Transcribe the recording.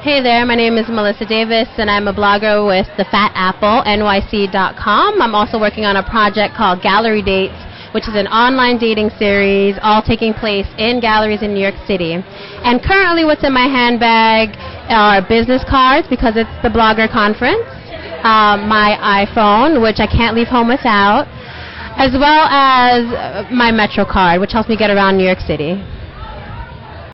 Hey there, my name is Melissa Davis, and I'm a blogger with the Fat Apple, NYC.com. I'm also working on a project called Gallery Dates, which is an online dating series, all taking place in galleries in New York City. And currently, what's in my handbag are business cards because it's the blogger conference, um, my iPhone, which I can't leave home without, as well as uh, my Metro card, which helps me get around New York City.